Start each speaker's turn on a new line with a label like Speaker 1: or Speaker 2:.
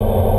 Speaker 1: you